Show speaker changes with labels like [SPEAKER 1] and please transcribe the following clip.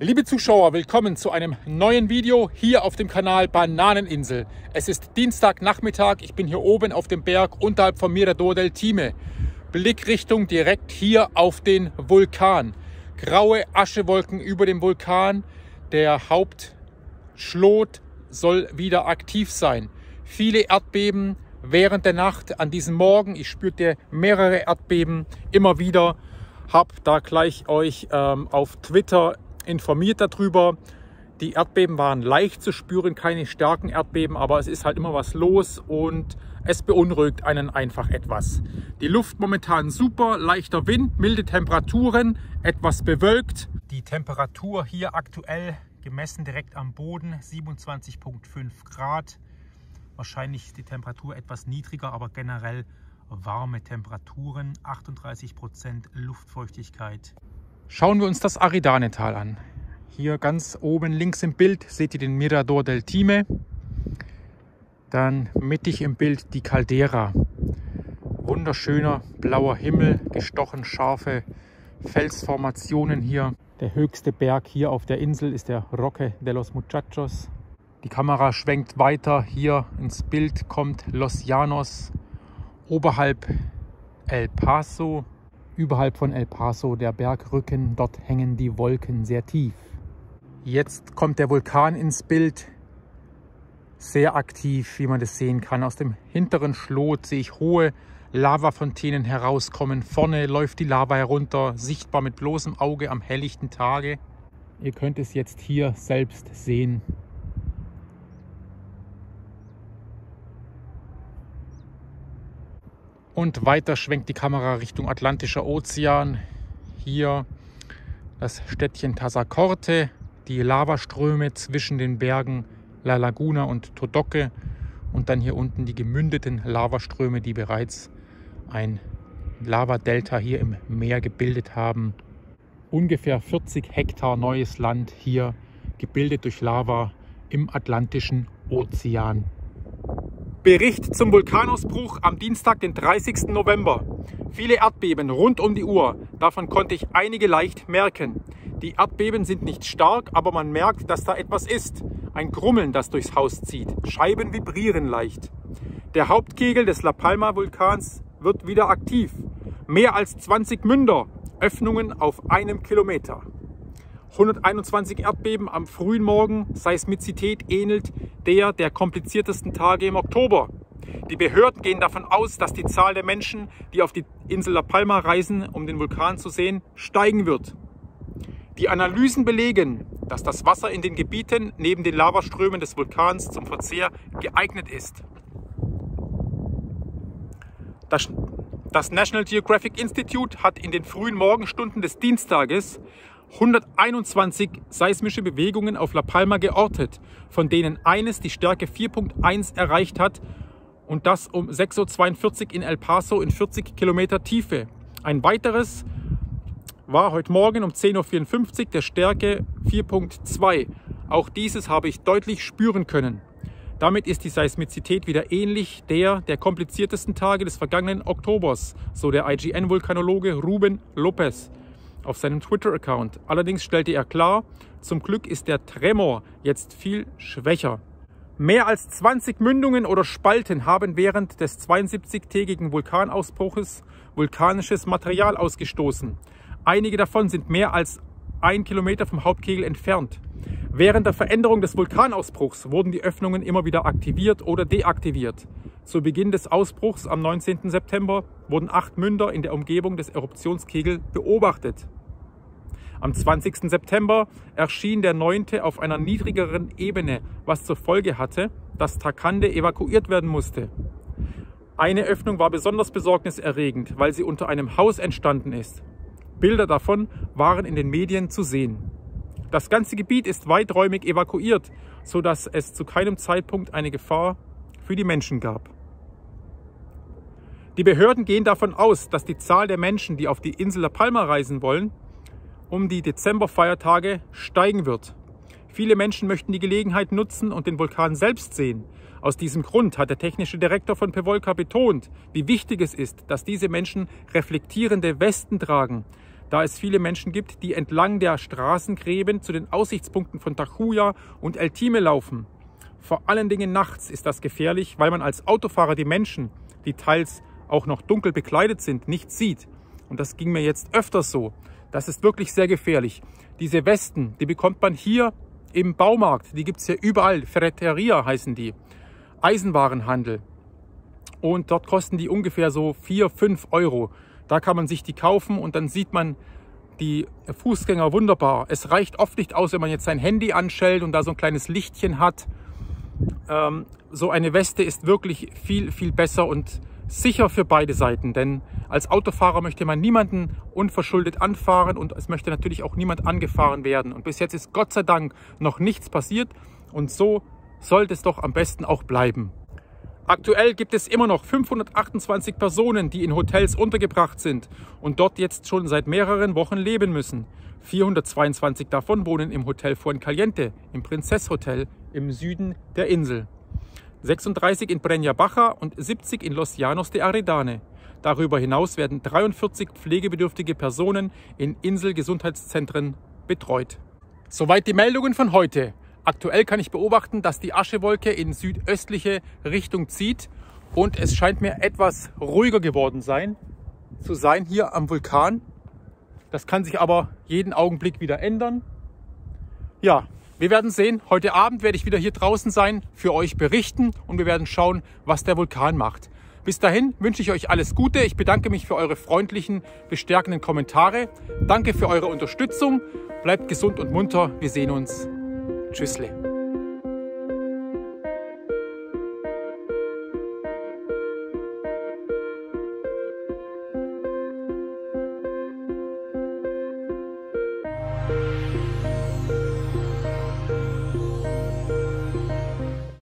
[SPEAKER 1] Liebe Zuschauer, willkommen zu einem neuen Video hier auf dem Kanal Bananeninsel. Es ist Dienstagnachmittag, ich bin hier oben auf dem Berg unterhalb von Mirador del Time. Blickrichtung direkt hier auf den Vulkan. Graue Aschewolken über dem Vulkan. Der Hauptschlot soll wieder aktiv sein. Viele Erdbeben während der Nacht an diesem Morgen. Ich spürte mehrere Erdbeben immer wieder. Hab da gleich euch ähm, auf Twitter informiert darüber. Die Erdbeben waren leicht zu spüren, keine starken Erdbeben, aber es ist halt immer was los und es beunruhigt einen einfach etwas. Die Luft momentan super, leichter Wind, milde Temperaturen, etwas bewölkt. Die Temperatur hier aktuell gemessen direkt am Boden 27,5 Grad. Wahrscheinlich die Temperatur etwas niedriger, aber generell warme Temperaturen, 38 Prozent Luftfeuchtigkeit. Schauen wir uns das Aridanetal an. Hier ganz oben links im Bild seht ihr den Mirador del Time. Dann mittig im Bild die Caldera. Wunderschöner blauer Himmel, gestochen scharfe Felsformationen hier. Der höchste Berg hier auf der Insel ist der Roque de los Muchachos. Die Kamera schwenkt weiter. Hier ins Bild kommt Los Llanos oberhalb El Paso Überhalb von El Paso der Bergrücken, dort hängen die Wolken sehr tief. Jetzt kommt der Vulkan ins Bild, sehr aktiv, wie man das sehen kann. Aus dem hinteren Schlot sehe ich hohe Lavafontänen herauskommen. Vorne läuft die Lava herunter, sichtbar mit bloßem Auge am helllichten Tage. Ihr könnt es jetzt hier selbst sehen. Und weiter schwenkt die Kamera Richtung Atlantischer Ozean. Hier das Städtchen Tazacorte, die Lavaströme zwischen den Bergen La Laguna und Todoque und dann hier unten die gemündeten Lavaströme, die bereits ein Lavadelta hier im Meer gebildet haben. Ungefähr 40 Hektar neues Land hier gebildet durch Lava im Atlantischen Ozean. Bericht zum Vulkanausbruch am Dienstag, den 30. November. Viele Erdbeben rund um die Uhr. Davon konnte ich einige leicht merken. Die Erdbeben sind nicht stark, aber man merkt, dass da etwas ist. Ein Grummeln, das durchs Haus zieht. Scheiben vibrieren leicht. Der Hauptkegel des La Palma Vulkans wird wieder aktiv. Mehr als 20 Münder. Öffnungen auf einem Kilometer. 121 Erdbeben am frühen Morgen. Seismizität ähnelt der der kompliziertesten Tage im Oktober. Die Behörden gehen davon aus, dass die Zahl der Menschen, die auf die Insel La Palma reisen, um den Vulkan zu sehen, steigen wird. Die Analysen belegen, dass das Wasser in den Gebieten neben den Lavaströmen des Vulkans zum Verzehr geeignet ist. Das, National Geographic Institute hat in den frühen Morgenstunden des Dienstages 121 seismische Bewegungen auf La Palma geortet, von denen eines die Stärke 4.1 erreicht hat und das um 6.42 Uhr in El Paso in 40 Kilometer Tiefe. Ein weiteres war heute Morgen um 10.54 Uhr der Stärke 4.2. Auch dieses habe ich deutlich spüren können. Damit ist die Seismizität wieder ähnlich der der kompliziertesten Tage des vergangenen Oktobers, so der IGN-Vulkanologe Ruben Lopez auf seinem Twitter-Account. Allerdings stellte er klar, zum Glück ist der Tremor jetzt viel schwächer. Mehr als 20 Mündungen oder Spalten haben während des 72-tägigen Vulkanausbruches vulkanisches Material ausgestoßen. Einige davon sind mehr als ein Kilometer vom Hauptkegel entfernt. Während der Veränderung des Vulkanausbruchs wurden die Öffnungen immer wieder aktiviert oder deaktiviert. Zu Beginn des Ausbruchs am 19. September wurden acht Münder in der Umgebung des Eruptionskegels beobachtet. Am 20. September erschien der neunte auf einer niedrigeren Ebene, was zur Folge hatte, dass Takande evakuiert werden musste. Eine Öffnung war besonders besorgniserregend, weil sie unter einem Haus entstanden ist. Bilder davon waren in den Medien zu sehen. Das ganze Gebiet ist weiträumig evakuiert, sodass es zu keinem Zeitpunkt eine Gefahr für die Menschen gab. Die Behörden gehen davon aus, dass die Zahl der Menschen, die auf die Insel La Palma reisen wollen, um die Dezemberfeiertage steigen wird. Viele Menschen möchten die Gelegenheit nutzen und den Vulkan selbst sehen. Aus diesem Grund hat der technische Direktor von Pevolka betont, wie wichtig es ist, dass diese Menschen reflektierende Westen tragen, da es viele Menschen gibt, die entlang der Straßengräben zu den Aussichtspunkten von Tachuya und El Time laufen. Vor allen Dingen nachts ist das gefährlich, weil man als Autofahrer die Menschen, die teils auch noch dunkel bekleidet sind, nicht sieht. Und das ging mir jetzt öfters so. Das ist wirklich sehr gefährlich. Diese Westen, die bekommt man hier im Baumarkt. Die gibt es ja überall. Ferreteria heißen die. Eisenwarenhandel. Und dort kosten die ungefähr so 4, 5 Euro. Da kann man sich die kaufen und dann sieht man die Fußgänger wunderbar. Es reicht oft nicht aus, wenn man jetzt sein Handy anschellt und da so ein kleines Lichtchen hat. Ähm, so eine Weste ist wirklich viel, viel besser und sicher für beide Seiten, denn als Autofahrer möchte man niemanden unverschuldet anfahren und es möchte natürlich auch niemand angefahren werden. Und bis jetzt ist Gott sei Dank noch nichts passiert und so sollte es doch am besten auch bleiben. Aktuell gibt es immer noch 528 Personen, die in Hotels untergebracht sind und dort jetzt schon seit mehreren Wochen leben müssen. 422 davon wohnen im Hotel Fuencaliente, im Prinzess Hotel im Süden der Insel. 36 in Breña Baja und 70 in Los Llanos de Aridane. Darüber hinaus werden 43 pflegebedürftige Personen in Inselgesundheitszentren betreut. Soweit die Meldungen von heute. Aktuell kann ich beobachten, dass die Aschewolke in südöstliche Richtung zieht und es scheint mir etwas ruhiger geworden sein, zu sein hier am Vulkan. Das kann sich aber jeden Augenblick wieder ändern. Ja, wir werden sehen. Heute Abend werde ich wieder hier draußen sein, für euch berichten und wir werden schauen, was der Vulkan macht. Bis dahin wünsche ich euch alles Gute. Ich bedanke mich für eure freundlichen, bestärkenden Kommentare. Danke für eure Unterstützung. Bleibt gesund und munter. Wir sehen uns. Tschüssle.